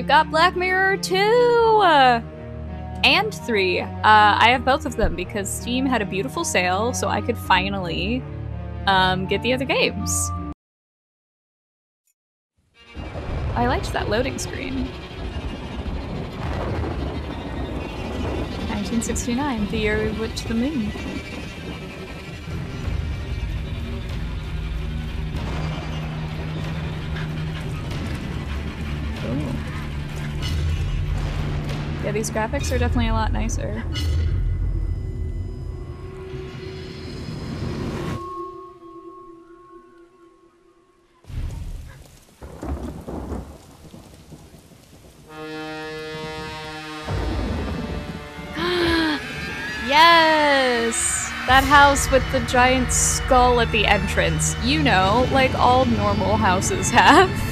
we've got Black Mirror 2! Uh, and 3. Uh, I have both of them because Steam had a beautiful sale, so I could finally um, get the other games. I liked that loading screen. 1969, the year we went to the moon. Ooh. Yeah, these graphics are definitely a lot nicer. yes! That house with the giant skull at the entrance. You know, like all normal houses have.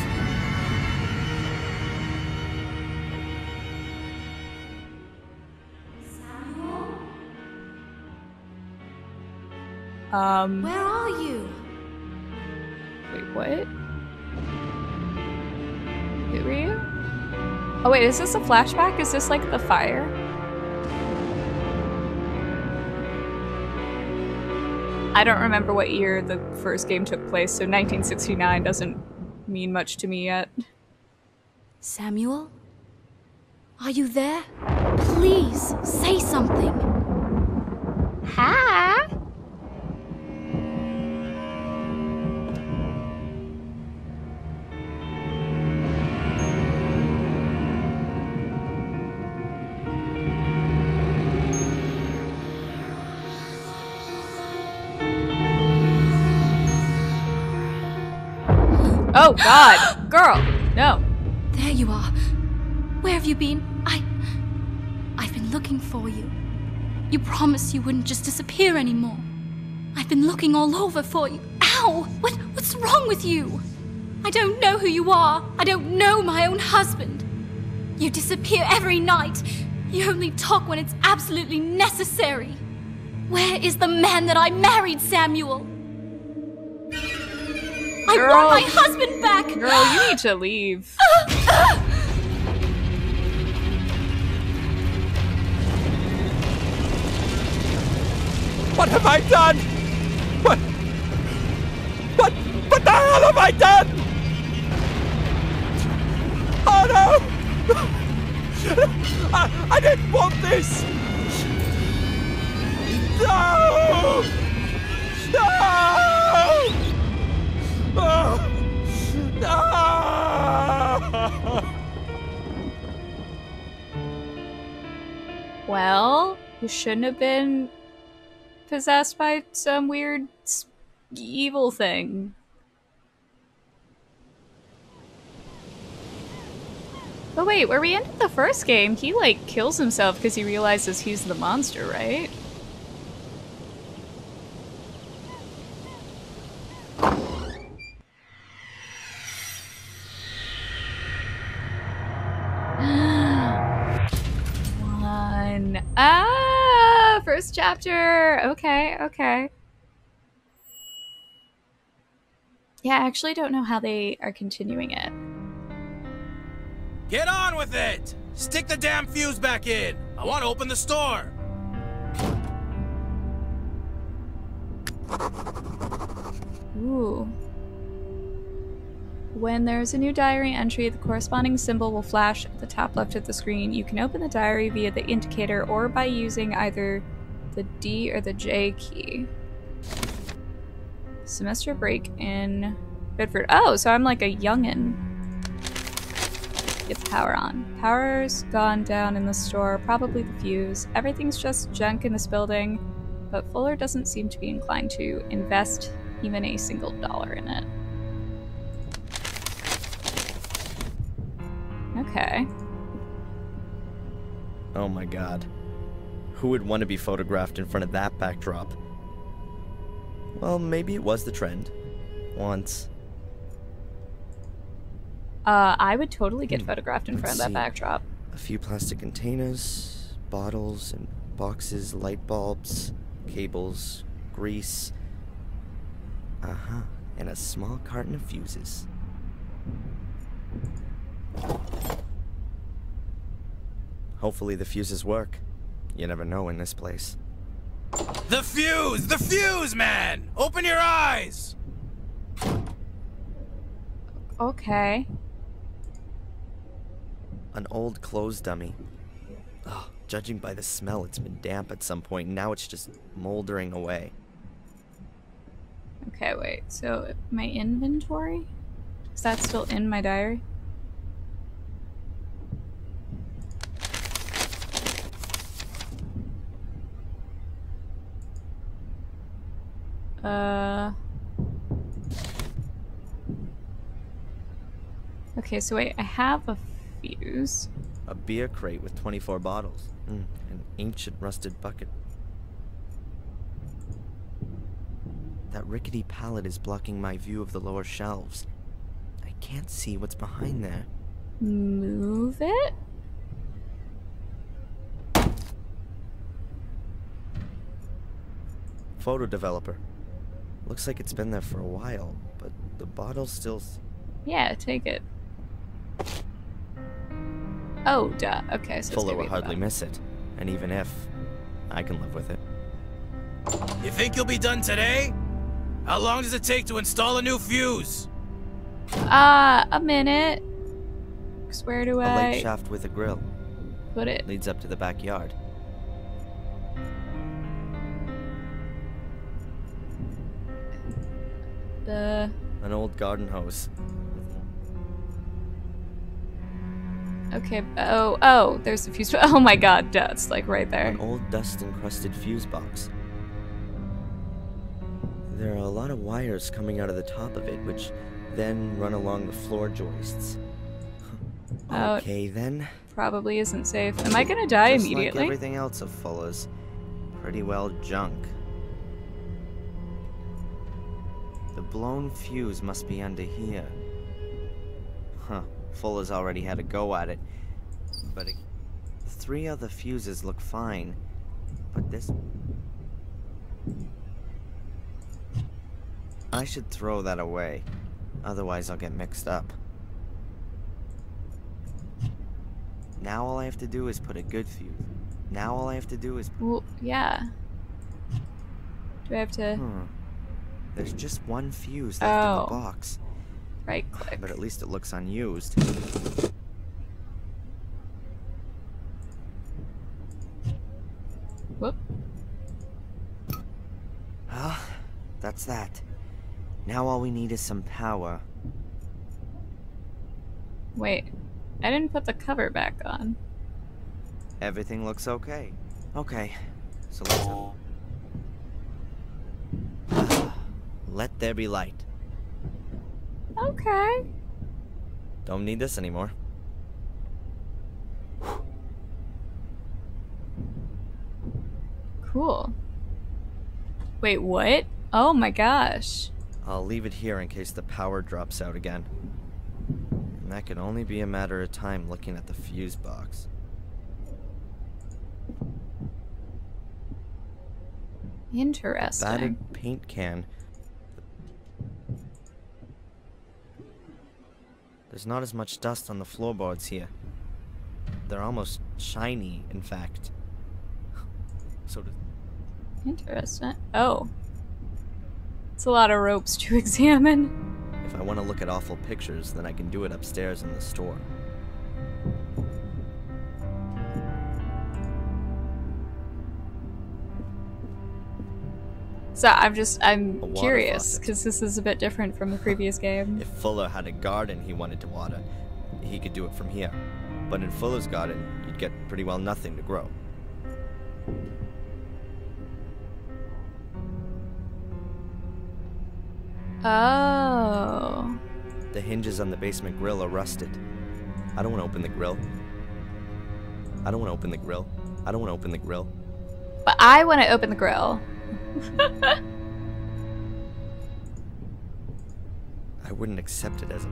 Um, Where are you? wait, what? Who were you? Oh wait, is this a flashback? Is this like the fire? I don't remember what year the first game took place, so 1969 doesn't mean much to me yet. Samuel? Are you there? Please, say something. Hi. God, girl, no. There you are. Where have you been? I. I've been looking for you. You promised you wouldn't just disappear anymore. I've been looking all over for you. Ow! What, what's wrong with you? I don't know who you are. I don't know my own husband. You disappear every night. You only talk when it's absolutely necessary. Where is the man that I married, Samuel? I Girl. want my husband back! Girl, you need to leave. Uh, uh. What have I done? What? What? What the hell have I done? Oh no! I, I didn't want this! No! No! Well, you shouldn't have been possessed by some weird evil thing. But wait, where we ended the first game, he like kills himself because he realizes he's the monster, right? Chapter. Okay, okay. Yeah, I actually don't know how they are continuing it. Get on with it! Stick the damn fuse back in! I want to open the store! Ooh. When there's a new diary entry, the corresponding symbol will flash at the top left of the screen. You can open the diary via the indicator or by using either the D or the J key. Semester break in Biddeford. Oh, so I'm like a youngin'. Get the power on. Power's gone down in the store, probably the fuse. Everything's just junk in this building, but Fuller doesn't seem to be inclined to invest even a single dollar in it. Okay. Oh my god. Who would want to be photographed in front of that backdrop? Well, maybe it was the trend. Once. Uh, I would totally get Hmm, photographed in front of that see. backdrop. A few plastic containers, bottles and boxes, light bulbs, cables, grease. Uh huh. And a small carton of fuses. Hopefully the fuses work. You never know in this place. The fuse! The fuse, man! Open your eyes! Okay. An old clothes dummy. Oh, judging by the smell, it's been damp at some point. Now it's just moldering away. Okay, wait. So my inventory? Is that still in my diary? Uh. Okay, so wait, I have a fuse. A beer crate with 24 bottles. Mm, an ancient rusted bucket. That rickety pallet is blocking my view of the lower shelves. I can't see what's behind there. Move it? Photo developer. Looks like it's been there for a while, but the bottle's still. Yeah, take it. Oh, duh. Okay, so Fuller gonna will hardly miss it. And even if, I can live with it. You think you'll be done today? How long does it take to install a new fuse? Uh, a minute. 'Cause where do A I light shaft with a grill put it? leads up to the backyard. The An old garden hose. okay. Oh, oh, there's the fuse. Oh my god, duh, it's like right there. An old dust encrusted fuse box. There are a lot of wires coming out of the top of it, which then run along the floor joists. Oh. okay then. Probably isn't safe. Am I gonna die Just immediately? Like everything else of Fuller's, pretty well junk. The blown fuse must be under here. Huh. Fuller's already had a go at it, but it, three other fuses look fine. But this. I should throw that away. Otherwise, I'll get mixed up. Now all I have to do is put a good fuse. Now all I have to do is. Well, yeah. Do I have to Hmm. There's just one fuse left in Oh. the box, right click? but at least it looks unused. Whoop. Well, that's that. Now all we need is some power. Wait, I didn't put the cover back on. Everything looks okay. Okay, so let's. Let there be light. Okay. Don't need this anymore. Cool. Wait, what? Oh my gosh. I'll leave it here in case the power drops out again. And that can only be a matter of time looking at the fuse box. Interesting. Batted paint can. There's not as much dust on the floorboards here. They're almost shiny, in fact. So does Interesting. Oh. It's a lot of ropes to examine. If I want to look at awful pictures, then I can do it upstairs in the store. So I'm just I'm curious because this is a bit different from the previous game. If Fuller had a garden he wanted to water, he could do it from here. But in Fuller's garden, you'd get pretty well nothing to grow. Oh. The hinges on the basement grill are rusted. I don't want to open the grill. I don't want to open the grill. I don't want to open the grill. But I want to open the grill. I wouldn't accept it as a.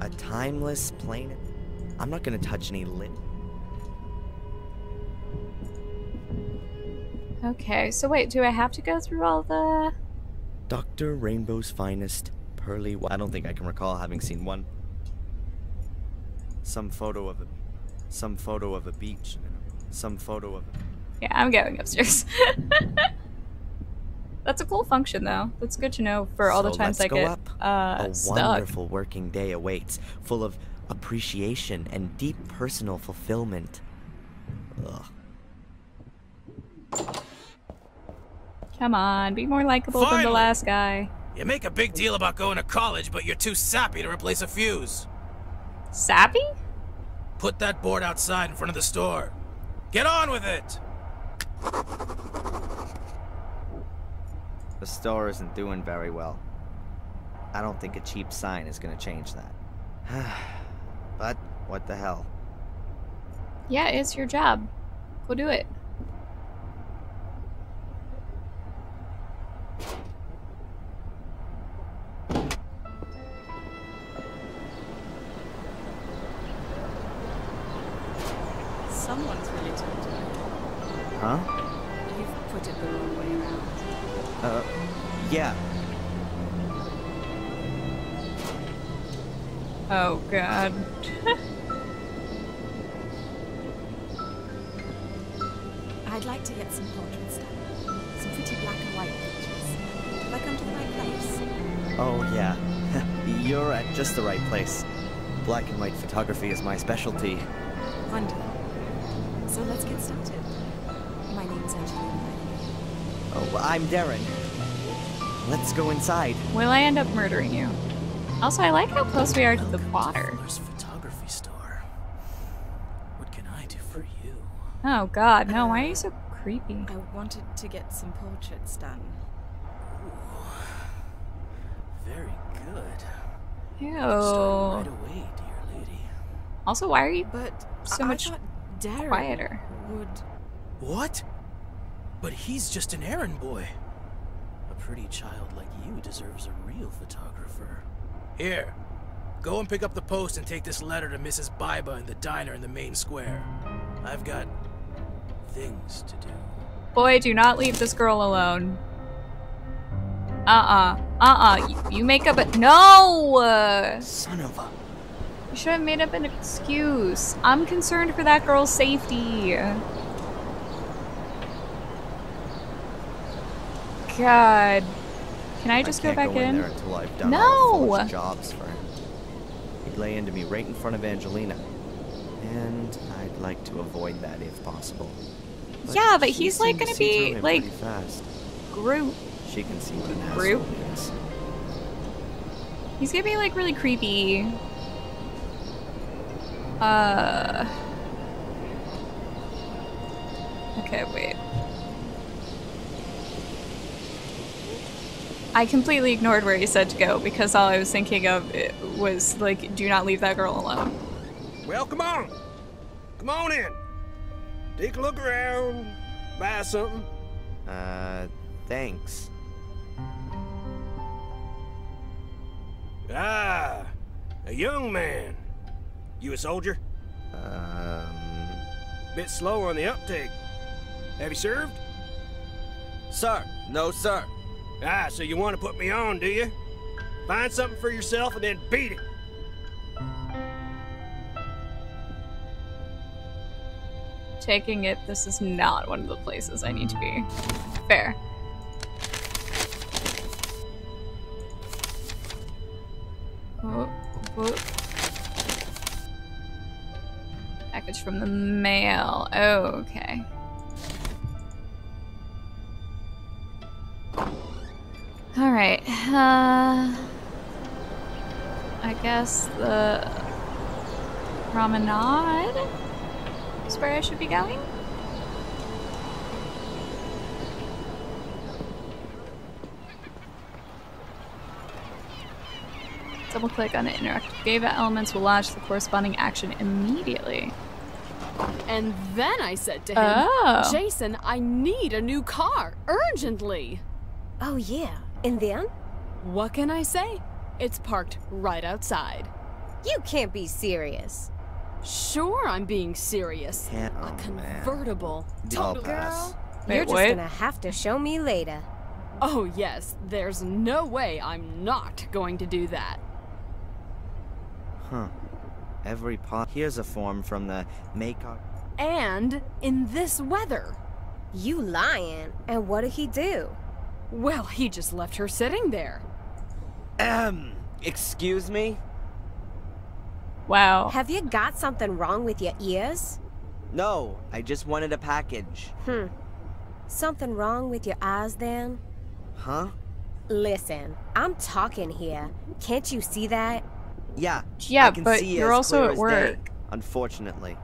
A timeless planet? I'm not gonna touch any lid. Okay, so wait, do I have to go through all the Dr. Rainbow's finest, pearly. wh- I don't think I can recall having seen one Some photo of a, some photo of a beach, some photo of. Yeah, I'm going upstairs. That's a cool function, though. That's good to know for all the times I get up. uh, a stuck. wonderful working day awaits, full of appreciation and deep personal fulfillment. Ugh. Come on, be more likable than the last guy. You make a big deal about going to college, but you're too sappy to replace a fuse. Sappy? Put that board outside in front of the store. Get on with it! The store isn't doing very well. I don't think a cheap sign is gonna change that. but what the hell? Yeah, it's your job. Go do it. Someone's really told you. Huh? You've put it the wrong way around. Uh, yeah. Oh god. I'd like to get some portraits done. Some pretty black and white pictures. Have I come to the right place? Oh, yeah. You're at just the right place. Black and white photography is my specialty. Wonderful. So let's get started. My name's Angelina. Oh, I'm Darren. Let's go inside. Will I end up murdering you? Also, I like how close we are to the water. Fuller's photography store. What can I do for you? Oh god, no, why are you so creepy? I wanted to get some portraits done. Ooh, Very good. Ew. Start right away, dear lady. Also, why are you But So I, much I thought Darren quieter? would. What? But he's just an errand boy. A pretty child like you deserves a real photographer. Here, go and pick up the post and take this letter to Mrs. Biba in the diner in the main square. I've got things to do. Boy, do not leave this girl alone. Uh-uh. Uh-uh. You, you make up a- No! Son of a. You should have made up an excuse. I'm concerned for that girl's safety. God. Can I just I go back go in? in? there until I've done No! jobs for him. He'd lay into me right in front of Angelina. And I'd like to avoid that if possible. Yeah, but he's, like, gonna be, like- fast. Groot. She can see what an Group? is. He's gonna be like really creepy. Uh. Okay, wait. I completely ignored where he said to go because all I was thinking of it was like, do not leave that girl alone. Well, come on. Come on in. Take a look around. Buy something. Uh, thanks. Ah, a young man. You a soldier? Um, Bit slow on the uptake. Have you served? sir, no sir. Ah, so you want to put me on, do you? Find something for yourself and then beat it. Taking it, this is not one of the places I need to be. Fair. Whoop, whoop. Package from the mail. Okay. Alright. Uh, I guess the promenade is where I should be going. Double click on the interactive game elements will launch the corresponding action immediately. And then I said to him, Oh. Jason, I need a new car, urgently. Oh, yeah. And then? What can I say? It's parked right outside. You can't be serious. Sure, I'm being serious. Can't- a oh, man. convertible. I'll Totally. pass. Wait, You're just what? gonna have to show me later. Oh, yes, there's no way I'm not going to do that. Huh. every part. Here's a form from the make And in this weather. You lying. And what did he do? Well, he just left her sitting there. Um, excuse me? Wow. Have you got something wrong with your ears? No, I just wanted a package. Hmm. Something wrong with your eyes then? Huh? Listen, I'm talking here. Can't you see that? Yeah. Yeah, I can but see you're also at as day, work. unfortunately.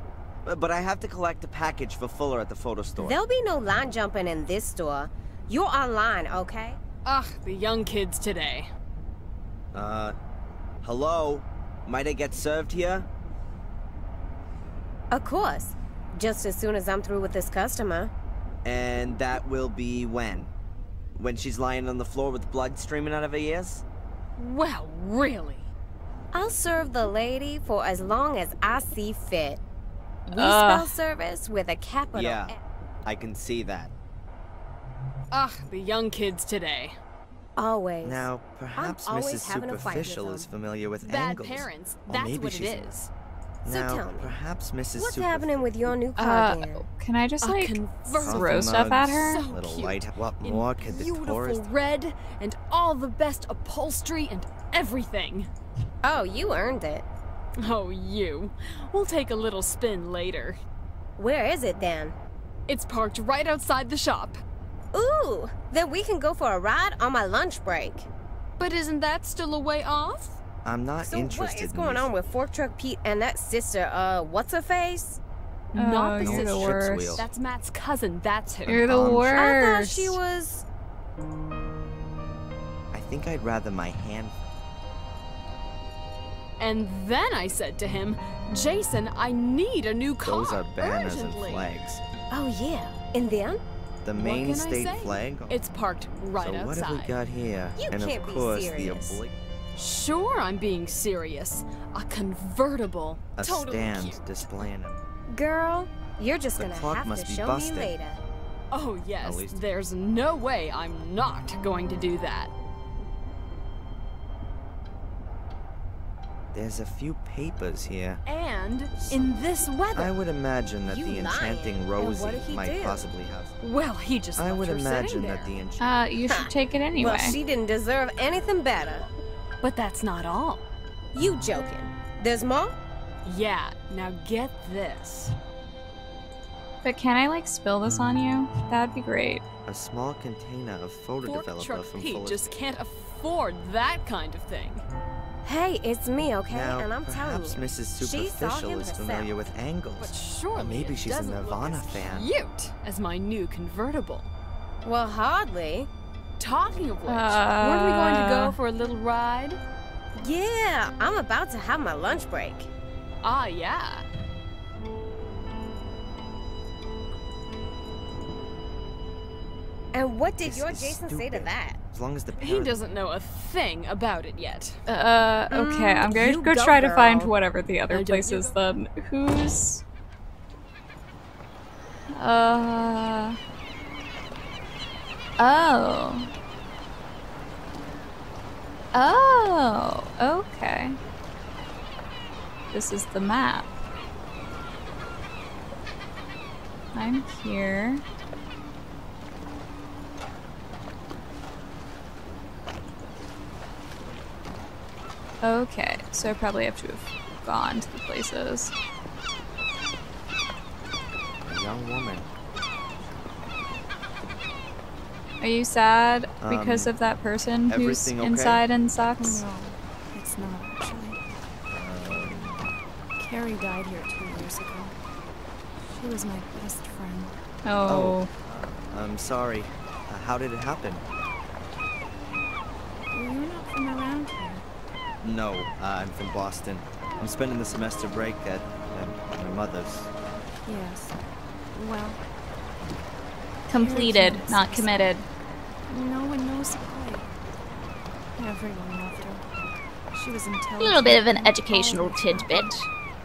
But, but I have to collect a package for Fuller at the photo store. There'll be no line jumping in this store. You're online, okay? Ugh, the young kids today. Uh, hello? Might I get served here? Of course. Just as soon as I'm through with this customer. And that will be when? When she's lying on the floor with blood streaming out of her ears? Well, really? I'll serve the lady for as long as I see fit. We Ugh. spell service with a capital Yeah, F. I can see that. Ugh, the young kids today. Always. Now, perhaps always Mrs. having a Superficial is familiar with Bad angles. parents. That's maybe what it she's- is. So Now, tell me, perhaps Mrs. What's Superficial. happening with your new car Uh, can I just like throw stuff at her? So Little cute. light. What In more could the beautiful tourist? red and all the best upholstery and everything. Oh, you earned it. Oh, you. We'll take a little spin later. Where is it then? It's parked right outside the shop. Ooh, then we can go for a ride on my lunch break. But isn't that still a way off? I'm not So interested what is going on with Fork Truck Pete and that sister, uh, what's her face? Not the sister. the Tricks worst. That's Matt's cousin, that's who. You're the Um, worst. I thought she was... I think I'd rather my hand. And then I said to him, Jason, I need a new car. Those are banners urgently. and flags. Oh yeah, and then? The main state say? flag. It's parked right so what have we got here? You and can't of be course serious. the obli- Sure, I'm being serious. A convertible. a totally stand cute. displaying it. Girl, you're just The gonna have must to be show busted. me later. Oh, yes. least- There's no way I'm not going to do that. There's a few papers here. And in this weather. I would imagine that You the lying. enchanting Rosie what did he might do? possibly have. Well, he just I would her imagine that there. the enchant. Uh, you should take it anyway. Well, she didn't deserve anything better. But that's not all. You joking. There's more? Yeah, now get this. But can I like spill this on you? That'd be great. A small container of photo Fork developer from Pete just can't afford that kind of thing. Hey, it's me, okay? Now, and I'm telling perhaps you. Mrs. she saw Superficial him is herself. familiar with angles. But surely maybe she's a Nirvana look as fan. cute as my new convertible. Well, hardly. Talking of which, weren't we going to Uh. go for a little ride? Yeah, I'm about to have my lunch break. Ah, yeah. And what did This your is Jason say to that? As long as the He doesn't know a thing about it yet. Uh, okay, I'm gonna go go, try to find whatever the other place is go. then. Who's. Uh. Oh. Oh, okay. This is the map. I'm here. Okay, so I probably have to have gone to the places. A young woman. Are you sad because Um, of that person who's okay? inside and sucks? No, it's not actually. Carrie died here two years ago. She was my best friend. Oh. I'm sorry. Uh, how did it happen? You're not from around here. No, uh, I'm from Boston. I'm spending the semester break at, at my mother's. Yes. Well, Completed, not committed. no one knows quite. Everyone loved her. She was intelligent. A little bit of an educational tidbit.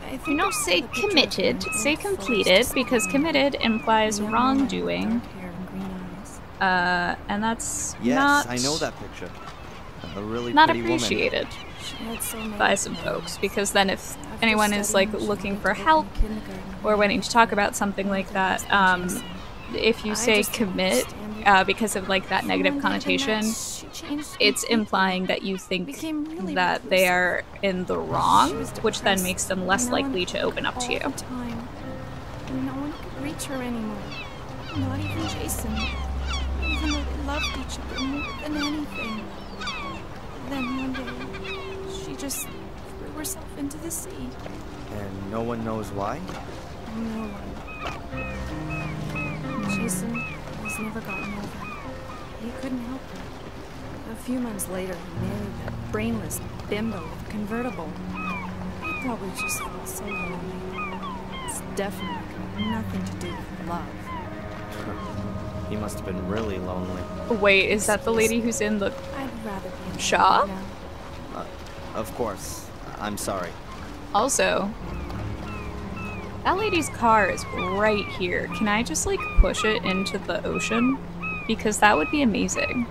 I think You don't it's say the picture of committed, say completed, because committed implies A young woman with wrongdoing. and. Uh, and that's Yes, not. I know that picture. A really not pretty woman. Appreciated She had so many by some folks because then if anyone is like looking for help or wanting to talk about something like that, um, if you say commit uh, because of like that negative From one day to the connotation, next, she changed it's implying that you think that they are in the wrong, which then makes them less likely to open up to you. the time. And no one could reach her anymore. Not even Jason. Even though they loved each other more than anything. Then one day, just threw herself into the sea. And no one knows why? No one. Jason has never gotten over it. He couldn't help it. A few months later, he married that brainless bimbo with a convertible. He probably just felt so lonely. It's definitely got nothing to do with love. He must have been really lonely. Wait, is that the lady who's in the I'd rather be in Shaw? Of course. I'm sorry. Also, that lady's car is right here. Can I just like push it into the ocean? Because that would be amazing.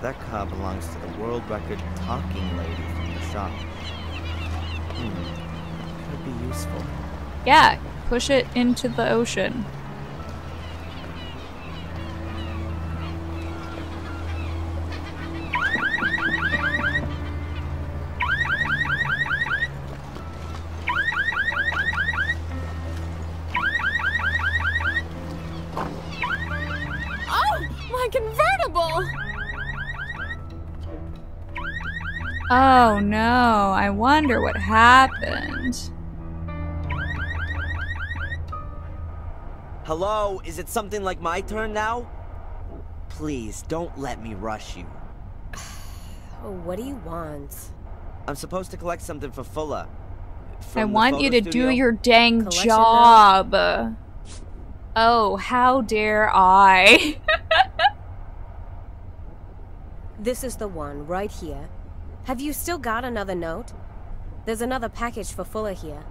That car belongs to the world record talking lady from the shop. Hmm. Could be useful. Yeah, push it into the ocean. Wonder what happened. Hello? Is it something like my turn now? Please, don't let me rush you. Oh, what do you want? I'm supposed to collect something for Fuller. I want you photo to do your dang Collection job. Oh, how dare I? This is the one, right here. Have you still got another note? There's another package for Fuller here.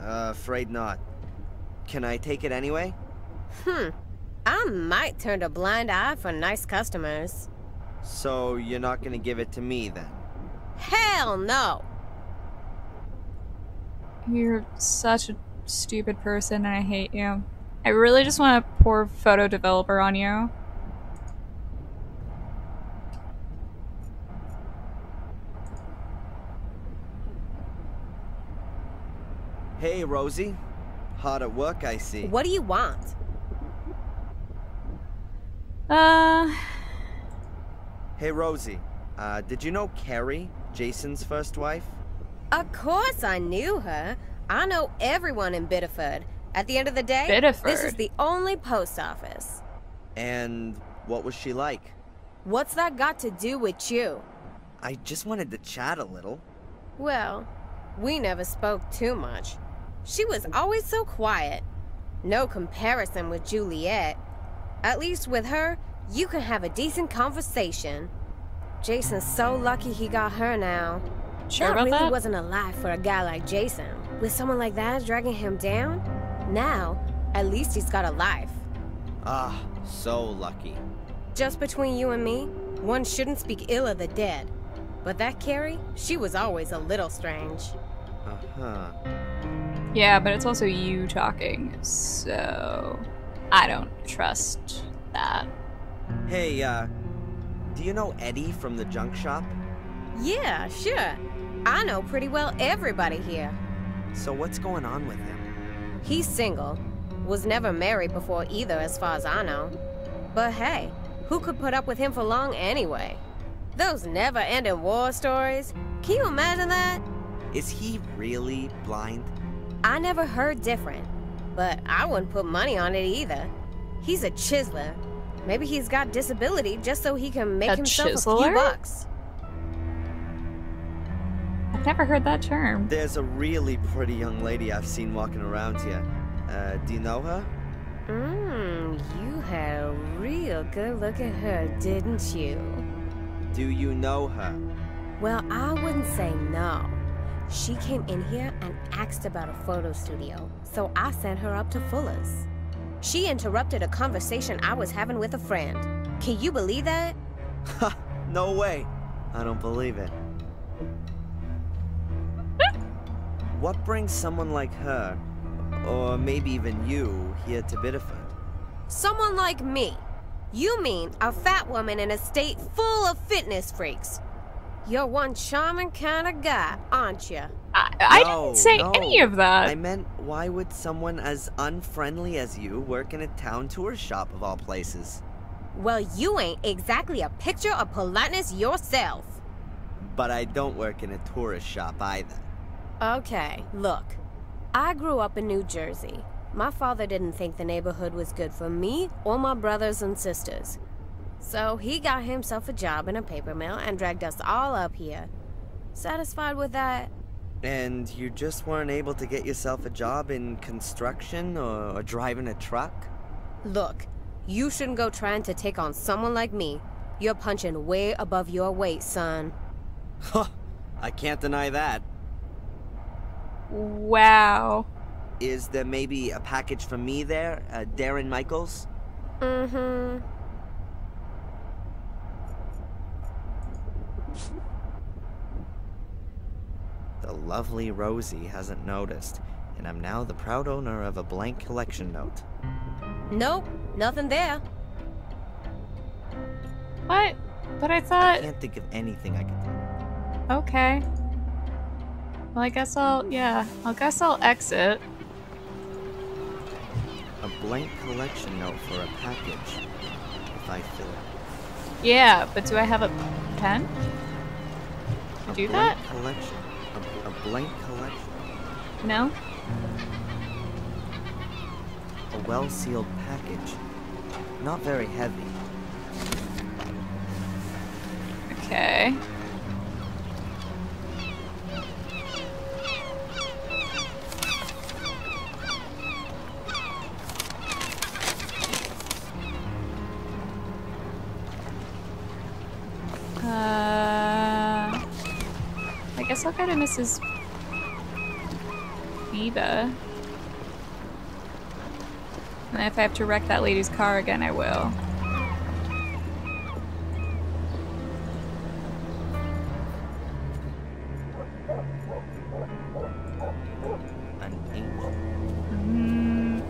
Uh, afraid not. Can I take it anyway? Hmm. I might turn a blind eye for nice customers. So you're not gonna give it to me then? Hell no! You're such a stupid person and I hate you. I really just want to pour photo developer on you. Hey, Rosie. Hard at work, I see. What do you want? Uh, Hey, Rosie. Uh, did you know Carrie, Jason's first wife? Of course I knew her. I know everyone in Biddeford. At the end of the day, Biddeford. this is the only post office. And what was she like? What's that got to do with you? I just wanted to chat a little. Well, we never spoke too much. She was always so quiet. No comparison with Juliet. At least with her, you can have a decent conversation. Jason's so lucky he got her now. sure that about really that? wasn't a life for a guy like Jason. With someone like that dragging him down, now, at least he's got a life. Ah, so lucky. Just between you and me, one shouldn't speak ill of the dead. But that Carrie, she was always a little strange. Uh-huh. Yeah, but it's also you talking, so I don't trust that. Hey, uh, do you know Eddie from the junk shop? Yeah, sure. I know pretty well everybody here. So what's going on with him? He's single. Was never married before either, as far as I know. But hey, who could put up with him for long anyway? Those never ending war stories. Can you imagine that? Is he really blind? I never heard different. But I wouldn't put money on it either. He's a chiseler. Maybe he's got disability just so he can make A himself a few bucks. I've never heard that term. There's a really pretty young lady I've seen walking around here. Uh, do you know her? Mmm, you had a real good look at her, didn't you? Do you know her? Well, I wouldn't say no. She came in here and asked about a photo studio, so I sent her up to Fuller's. She interrupted a conversation I was having with a friend. Can you believe that? Ha! No way. I don't believe it. what brings someone like her, or maybe even you, here to Biddeford? Someone like me. You mean a fat woman in a state full of fitness freaks. You're one charming kind of guy, aren't you? I, I No, didn't say no. any of that. I meant, why would someone as unfriendly as you work in a town tour shop of all places? Well, you ain't exactly a picture of politeness yourself. But I don't work in a tourist shop either. Okay, look. I grew up in New Jersey. My father didn't think the neighborhood was good for me or my brothers and sisters. So he got himself a job in a paper mill and dragged us all up here. Satisfied with that? And you just weren't able to get yourself a job in construction or, or driving a truck? Look, you shouldn't go trying to take on someone like me. You're punching way above your weight, son. Huh, I can't deny that. Wow. Is there maybe a package for me there, uh, Darren Michaels? Mm-hmm. Lovely Rosie hasn't noticed, and I'm now the proud owner of a blank collection note. Nope, nothing there. What? But I thought... I can't think of anything I could do. Okay. Well, I guess I'll. Yeah. I guess I'll exit. A blank collection note for a package, if I fill it. Yeah, but do I have a pen? A Do that? collection. Blank collection. No? A well-sealed package. Not very heavy. Okay. Guess I'll go to Mrs. Biba. And if I have to wreck that lady's car again, I will. An. Mm,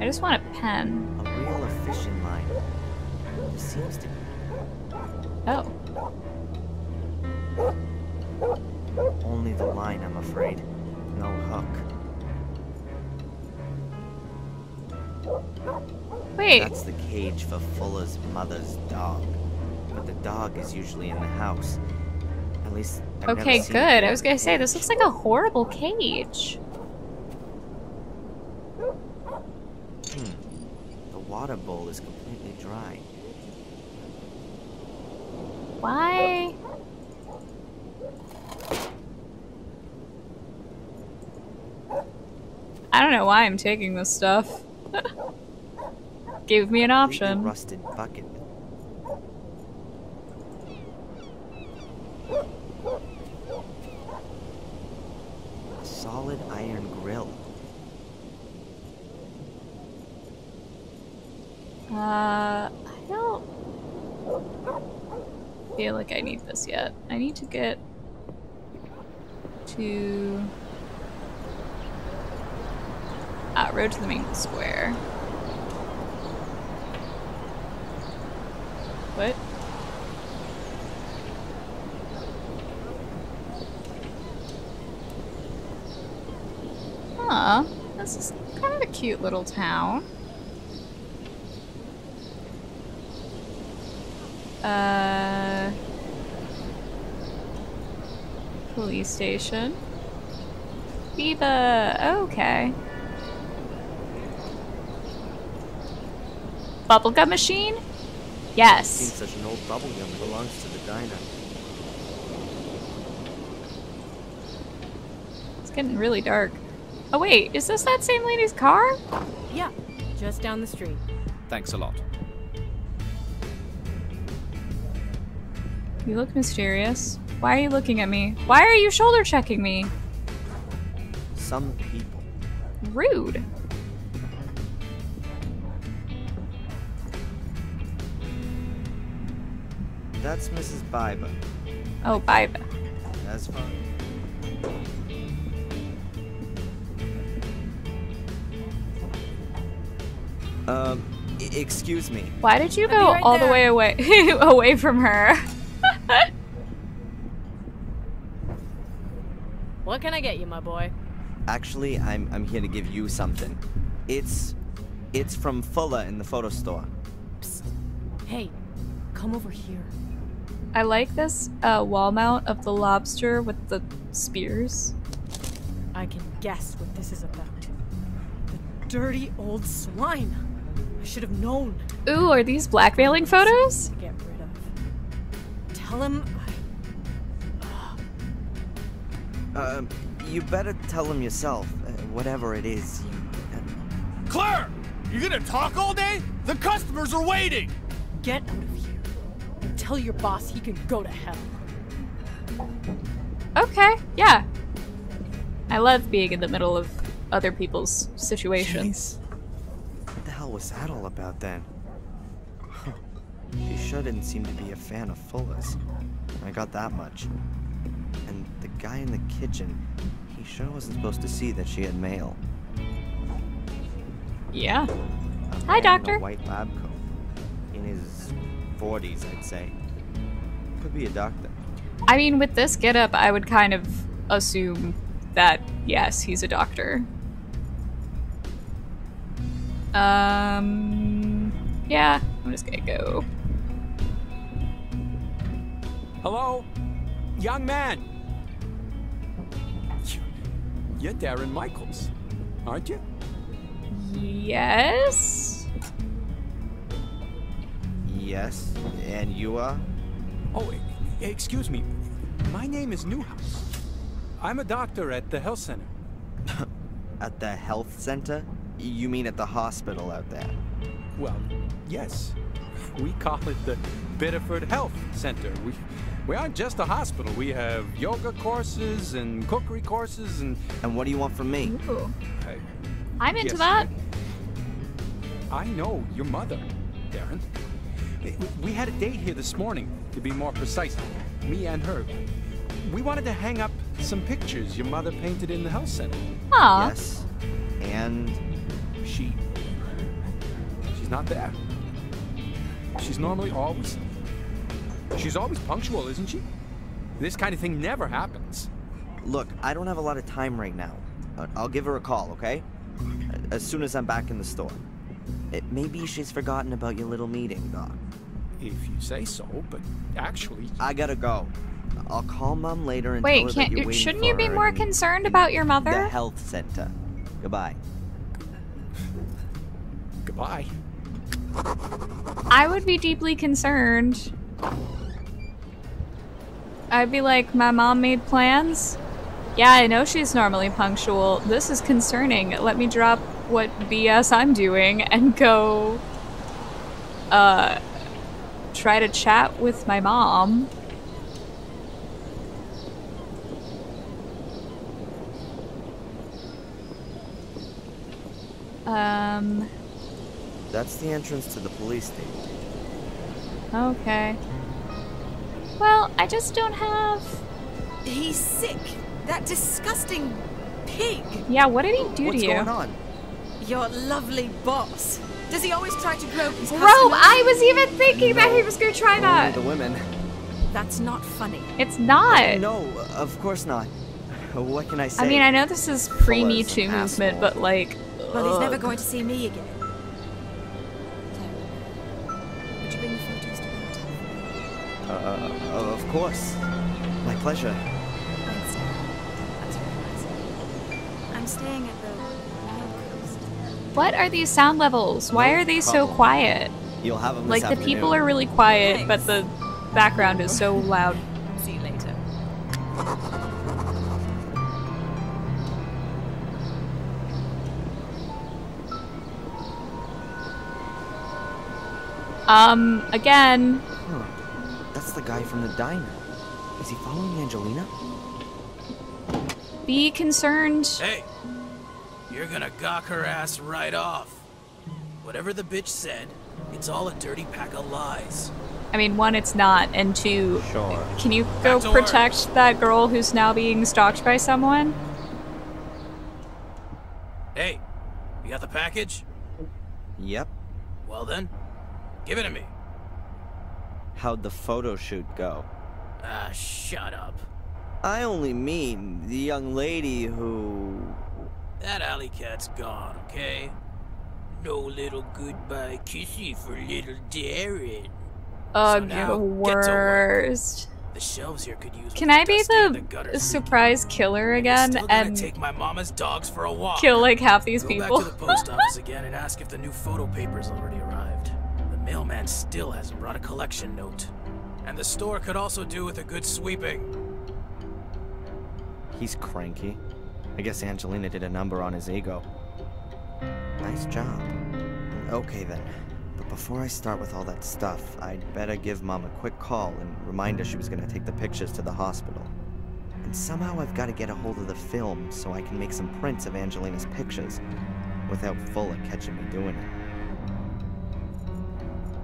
I just want a pen. A fishing line. Seems to be That's the cage for Fuller's mother's dog. But the dog is usually in the house. At least I've Okay, good. I was gonna say, this looks like a horrible cage. Hmm. The water bowl is completely dry. Why? I don't know why I'm taking this stuff. Gave me an option. rusted bucket. A solid iron grill. Uh, I don't feel like I need this yet. I need to get to ah, road to the main square. What? Huh. This is kind of a cute little town. Uh, police station. Biba. Okay. Bubblegum machine? Seems Yes. such an old bubblegum belongs to the diner. It's getting really dark. Oh wait, is this that same lady's car? Yeah, just down the street. Thanks a lot. You look mysterious. Why are you looking at me? Why are you shoulder checking me? Some people. Rude. That's Mrs. Biber. Oh, bye. That's fine. Um, excuse me. Why did you go right all the way away away from her? What can I get you, my boy? Actually, I'm I'm here to give you something. It's it's from Fuller in the photo store. Hey, come over here. I like this uh, wall mount of the lobster with the spears. I can guess what this is about. The dirty old swine. I should have known Ooh, are these blackmailing photos? get rid of. Tell him I Um, you better tell him yourself. Uh, whatever it is. Claire! You gonna talk all day? The customers are waiting! get out of here. And tell your boss he can go to hell. Okay, yeah. I love being in the middle of other people's situations. what the hell was that all about then? She sure didn't seem to be a fan of Fuller's. I got that much. And the guy in the kitchen, he sure wasn't supposed to see that she had mail. Yeah. A Hi, doctor. A white lab coat. In his 40s, I'd say. Could be a doctor. I mean, with this getup, I would kind of assume that yes, he's a doctor. Um, yeah, I'm just gonna go. Hello? Young man! You- You're Darren Michaels, aren't you? Yes. Yes, and you are? Oh, excuse me. My name is Newhouse. I'm a doctor at the health center. At the health center? You mean at the hospital out there? Well, yes. We call it the Biddeford Health Center. We we aren't just a hospital. We have yoga courses and cookery courses and And what do you want from me? Ooh. I, I'm into Yes. that. I know your mother, Darren. We- We had a date here this morning, to be more precise. Me and her. We wanted to hang up some pictures your mother painted in the health center. Aw. Yes. And She. She's not there. She's normally always. She's always punctual, isn't she? This kind of thing never happens. look, I don't have a lot of time right now. I'll give her a call, okay? As soon as I'm back in the store. It, maybe she's forgotten about your little meeting, Doc. If you say so, but actually. I gotta go. I'll call Mom later and tell Wait, her that can't you're you? waiting Shouldn't for you be more concerned about your mother? The mother? health center. Goodbye. Goodbye. I would be deeply concerned. I'd be like, my mom made plans. Yeah, I know she's normally punctual. This is concerning. Let me drop what BS I'm doing and go, uh, try to chat with my mom. Um, That's the entrance to the police station. okay. Well, I just don't have. He's sick. That disgusting pig. Yeah, what did he do What's to you? going on? Your lovely boss. Does he always try to grope his Bro, customers? I was even thinking that he was gonna try Only that. the women. That's not funny. It's not. No, of course not. What can I say? I mean, I know this is pre Me Full Too movement, asshole. but like, Well, he's never going to see me again. Would you bring the photos to the? Uh, of course. My pleasure. Thanks, That's very nice. I'm staying at the Wild Coast. What are these sound levels? Why are they so quiet? You'll have them Like this the people are really quiet, but the background is so loud. See you later. Um, again, Huh. That's the guy from the diner. Is he following Angelina? Be concerned. Hey, you're gonna gawk her ass right off. Whatever the bitch said, it's all a dirty pack of lies. I mean, one, it's not, and two, Sure. can you go Back to work. protect that girl who's now being stalked by someone? Hey, you got the package? Yep. Well then, give it to me. How'd the photo shoot go? Ah, shut up. I only mean the young lady who. That alley cat's gone, okay? No little goodbye kissy for little Darren. Ugh, now, you're the get to worst. The shelves here could use Can I be dusty and the surprise killer again Still gotta and take my mama's dogs for a walk. kill like half these Go people? back to the post office again and ask if the new photo papers already arrived. The mailman still hasn't brought a collection note. And the store could also do with a good sweeping. He's cranky. I guess Angelina did a number on his ego. Nice job. Okay then. But before I start with all that stuff, I'd better give Mom a quick call and remind her she was gonna take the pictures to the hospital. And somehow I've got to get a hold of the film so I can make some prints of Angelina's pictures without Fuller catching me doing it.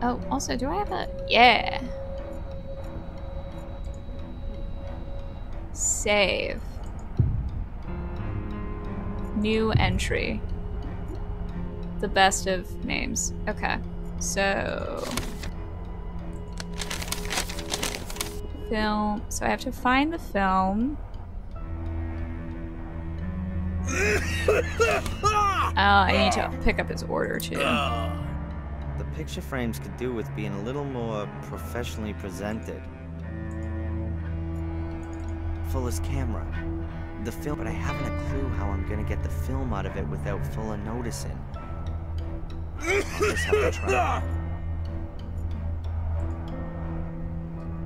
Oh, also, do I have a. Yeah. Save. New entry. The best of names. Okay. So. Film. So I have to find the film. Oh, I need to pick up his order too. The picture frames could do with being a little more professionally presented. Fuller's camera. The film, but I haven't a clue how I'm gonna get the film out of it without Fuller noticing. I'll just have to try.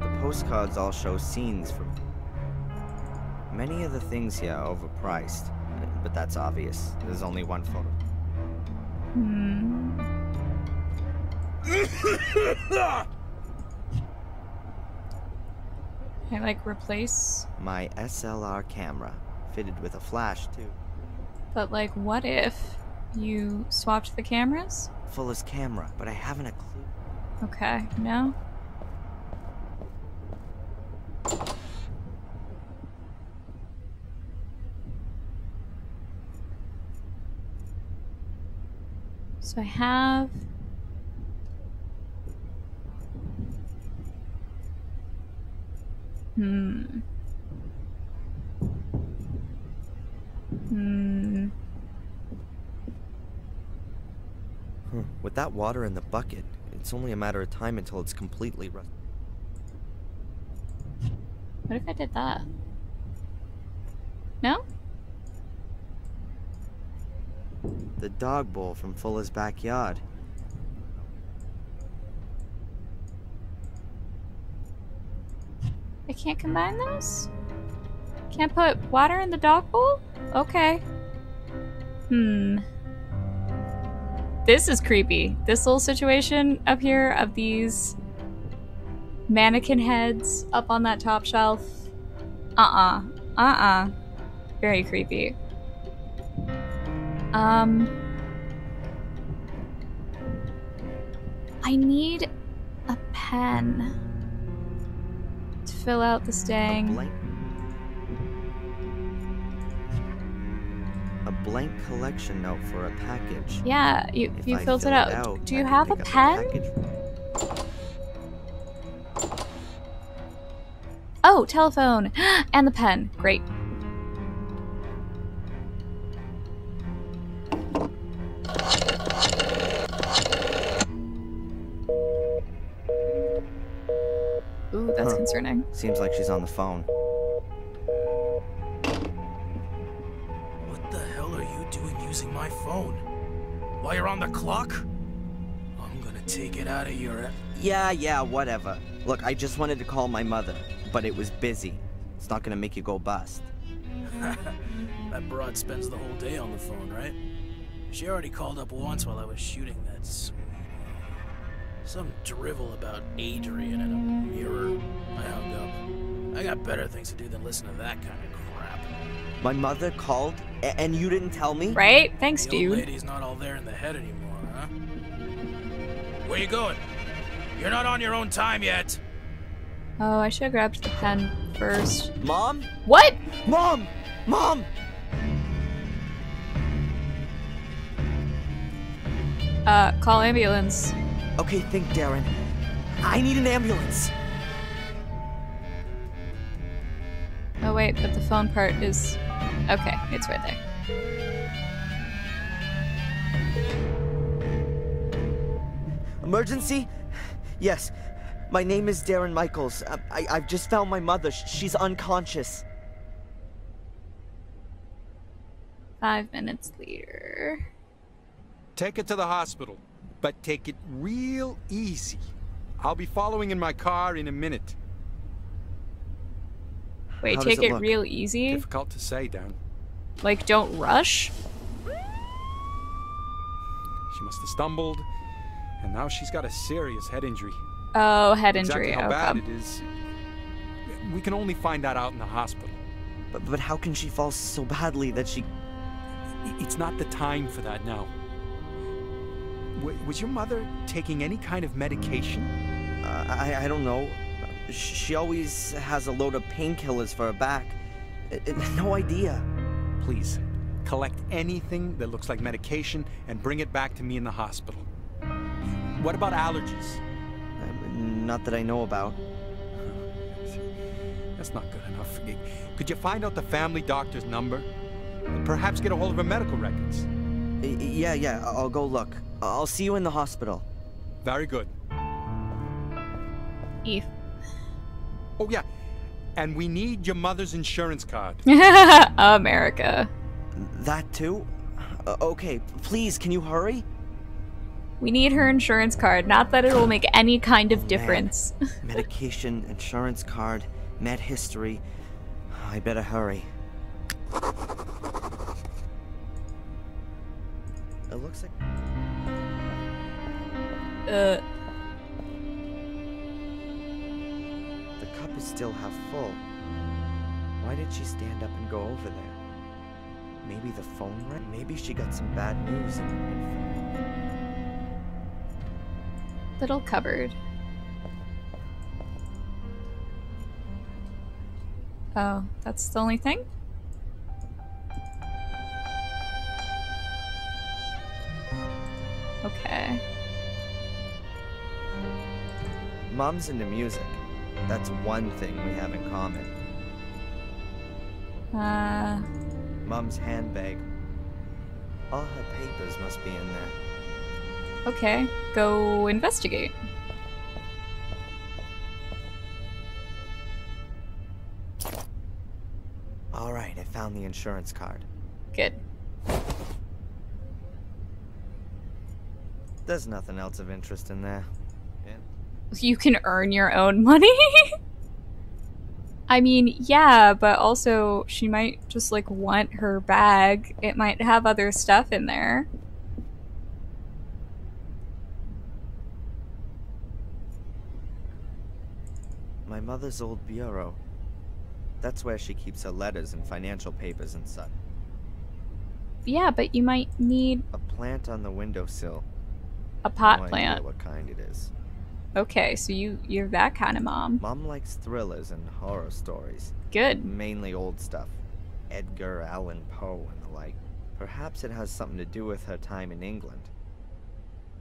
The postcards all show scenes from. Many of the things here are overpriced, but that's obvious. There's only one photo. Hmm. I like replace? My SLR camera, fitted with a flash too. But like, what if you swapped the cameras? Fuller's camera, but I haven't a clue. Okay, no. So I have. Hmm. Hmm. Huh. With that water in the bucket, it's only a matter of time until it's completely rusted. What if I did that? No? The dog bowl from Fuller's backyard. I can't combine those? Can't put water in the dog bowl? Okay. Hmm. This is creepy. This little situation up here of these mannequin heads up on that top shelf. Uh-uh. Uh-uh. Very creepy. Um... I need a pen to fill out the A blank. Collection note for a package. Yeah, you If you I filled fill it out. Do you can have a pick up the pen? Oh, telephone and the pen. Great. Ooh, that's Huh. concerning. Seems like she's on the phone. My phone? While you're on the clock? I'm gonna take it out of your. Yeah, yeah, whatever. Look, I just wanted to call my mother, but it was busy. It's not gonna make you go bust. that broad spends the whole day on the phone, right? She already called up once while I was shooting that. Some drivel about Adrian and a mirror. I hung up. I got better things to do than listen to that kind of crap. My mother called, a- and you didn't tell me? Right? Thanks, the dude. lady's not all there in the head anymore, huh? Where you going? You're not on your own time yet. Oh, I should have grabbed the pen first. Mom? What? Mom! Mom! Uh, call ambulance. Okay, think, Darren. I need an ambulance. Oh wait, but the phone part is... Okay, it's right there. Emergency? Yes. My name is Darren Michaels. I, I, I've just found my mother. She's unconscious. Five minutes later. Take it to the hospital, but take it real easy. I'll be following in my car in a minute. Wait, How take it it, real easy? Difficult to say, Dan. Like, don't rush? She must have stumbled, and now she's got a serious head injury. Oh, head exactly injury. how okay. bad it is, we can only find that out in the hospital. But, but how can she fall so badly that she. It's not the time for that now. W- was your mother taking any kind of medication? Uh, I, I don't know. Sh- She always has a load of painkillers for her back. I- I- no idea. Please, collect anything that looks like medication and bring it back to me in the hospital. What about allergies? Uh, not that I know about. That's not good enough. Could you find out the family doctor's number? Perhaps get a hold of her medical records. Y- y- Yeah, yeah, I- I'll go look. I'll see you in the hospital. Very good. Eve. Oh, yeah. And we need your mother's insurance card. America. That too? Uh, okay, please, can you hurry? We need her insurance card. Not that it'll make any kind of difference. Medication, insurance card, med history. I better hurry. It looks like. Uh, still half full. Why did she stand up and go over there? Maybe the phone rang? Maybe she got some bad news little cupboard. Oh, that's the only thing? Okay. Mom's into music. That's one thing we have in common. Uh, Mom's handbag. All her papers must be in there. okay. Go investigate. Alright, I found the insurance card. Good. There's nothing else of interest in there. You can earn your own money? I mean, yeah, but also she might just like want her bag. It might have other stuff in there. My mother's old bureau. That's where she keeps her letters and financial papers and such. Yeah, but you might need A plant on the windowsill. a pot no plant. What kind it is. Okay, so you you're that kind of mom. Mom likes thrillers and horror stories. Good. Mainly old stuff. Edgar Allan Poe and the like. Perhaps it has something to do with her time in England.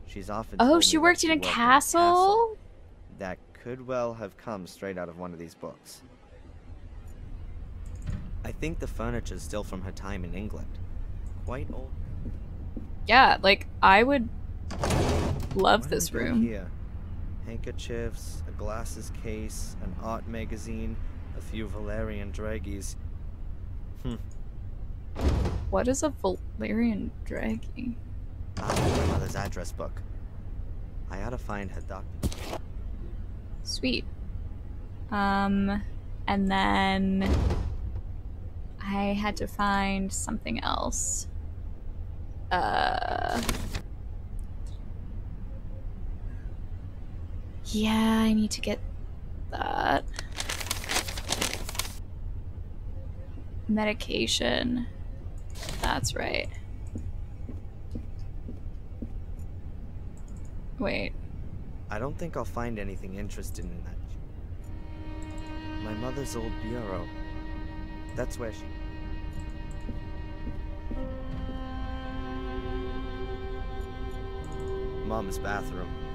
She's often Oh, she worked in a worked castle? That could well have come straight out of one of these books. I think the furniture's still from her time in England. Quite old. Yeah, like I would love do this room. Here? Handkerchiefs, a glasses case, an art magazine, a few Valerian draggies. Hmm. What is a Valerian draggy? Ah, my mother's address book. I ought to find her doctor. Sweet. Um, and then I had to find something else. Uh. Yeah, I need to get that. medication. That's right. Wait. I don't think I'll find anything interesting in that. My mother's old bureau. That's where she. Mom's bathroom.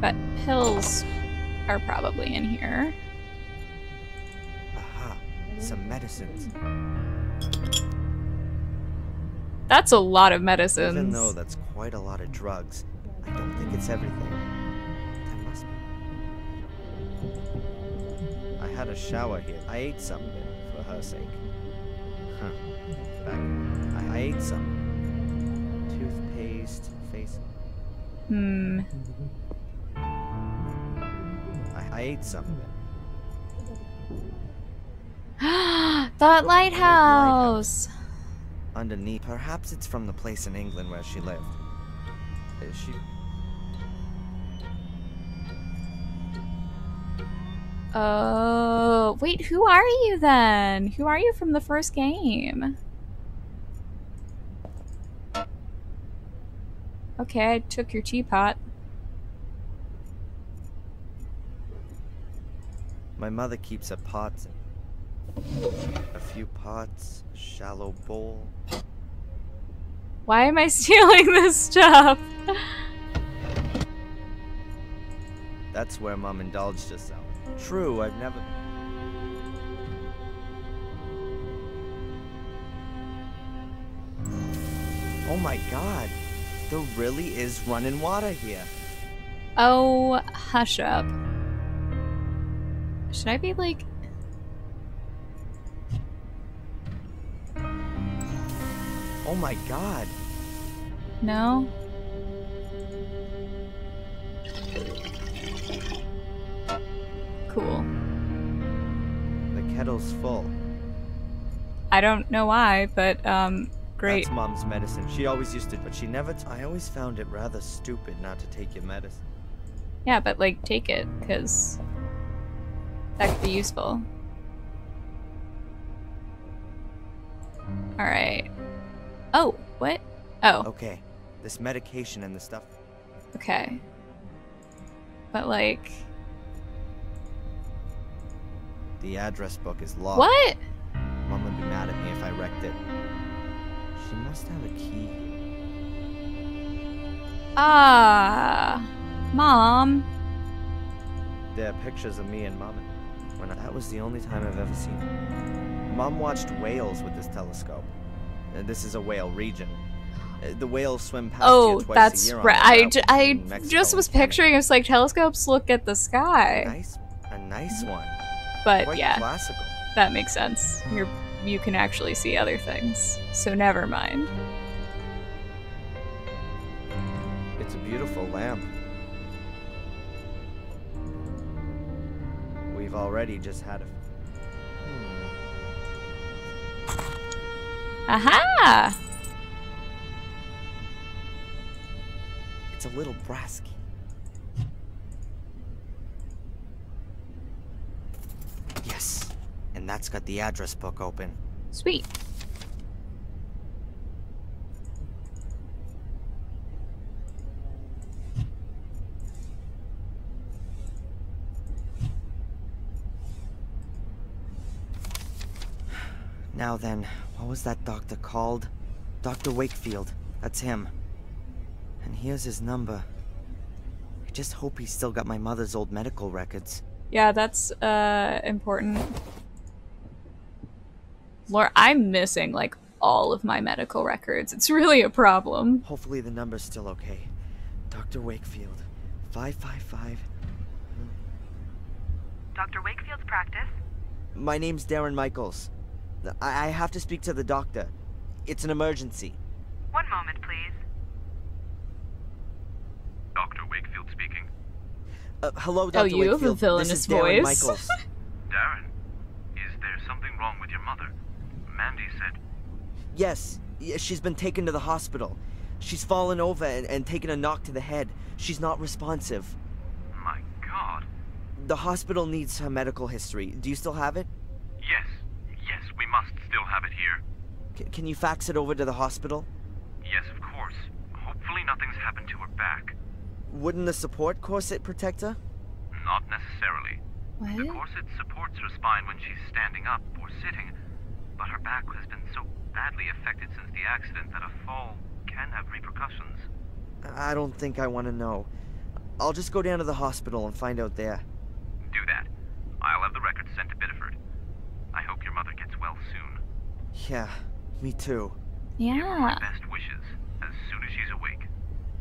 But pills are probably in here. Aha, some medicines. That's a lot of medicines. Even though that's quite a lot of drugs, I don't think it's everything. There must be. I had a shower here. I ate some of it for her sake. Huh. I, I ate some. Toothpaste, face. Hmm. I, ate some of it. that lighthouse. Underneath, perhaps it's from the place in England where she lived. Is she? Oh, wait, who are you then? Who are you from the first game? Okay, I took your teapot. My mother keeps a pot, a few pots, a shallow bowl. Why am I stealing this stuff? That's where Mom indulged herself. True, I've never. Oh my god, there really is running water here. Oh, hush up. Should I be like. Oh my god. No? Cool. The kettle's full. I don't know why, but um, great. That's Mom's medicine. She always used it, but she never. T- I always found it rather stupid not to take your medicine. Yeah, but like, take it, because that could be useful. Alright. Oh, what? Oh, Okay, this medication and the stuff. okay. But like, The address book is locked. what? Mom would be mad at me if I wrecked it. She must have a key. Ah, mom. There are pictures of me and Mom. When I, that was the only time I've ever seen her. Mom watched whales with this telescope. Uh, this is a whale region. Uh, The whales swim past Oh, that's a right. I, travels j- I just was picturing it's like telescopes look at the sky, Nice, a nice one. but Quite yeah, classical. that makes sense. You're you can actually see other things, so never mind. It's a beautiful lamp. We've already just had a. Hmm. Aha! It's a little brass key. Yes, and that's got the address book open. Sweet. Now then, what was that doctor called? Dr. Wakefield. That's him. And here's his number. I just hope he's still got my mother's old medical records. Yeah, that's uh important. Lord, I'm missing like all of my medical records. It's really a problem. Hopefully the number's still okay. Dr. Wakefield. 555. Dr. Wakefield's practice? My name's Darren Michaels. I, I have to speak to the doctor. It's an emergency. One moment, please. Dr. Wakefield speaking. Uh, hello, Dr. Oh, you have a Wakefield. villainous this is Darren voice. Michaels. Darren, is there something wrong with your mother? Mandy said. yes, y- she's been taken to the hospital. She's fallen over and, and taken a knock to the head. She's not responsive. My god. The hospital needs her medical history. Do you still have it? Yes, yes. must still have it here. C can you fax it over to the hospital? Yes, of course. Hopefully nothing's happened to her back. Wouldn't the support corset protect her? Not necessarily. The corset supports her spine when she's standing up or sitting, but her back has been so badly affected since the accident that a fall can have repercussions. I don't think I want to know. I'll just go down to the hospital and find out there. Do that. I'll have the records sent to Biddeford. I hope your mother gets well soon. Yeah, me too. Yeah. Best wishes as soon as she's awake.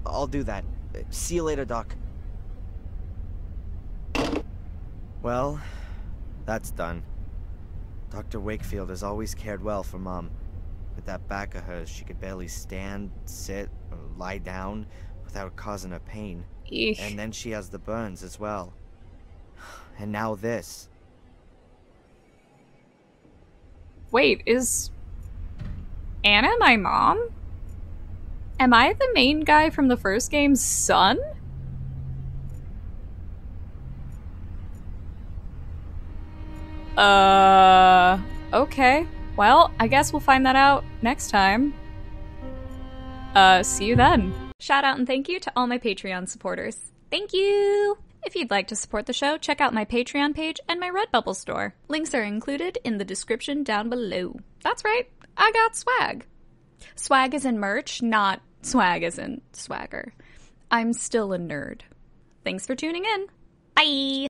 I'll do that. See you later, Doc. Well, that's done. Dr. Wakefield has always cared well for Mom. With that back of hers, she could barely stand, sit, or lie down without causing her pain. Eesh. And then she has the burns as well. And now this. Wait, is Anna my mom? Am I the main guy from the first game's son? Uh, okay. Well, I guess we'll find that out next time. Uh, see you then. Shout out and thank you to all my Patreon supporters. Thank you! If you'd like to support the show, check out my Patreon page and my Redbubble store. Links are included in the description down below. That's right, I got swag. Swag is in merch, not swag is in swagger. I'm still a nerd. Thanks for tuning in. Bye!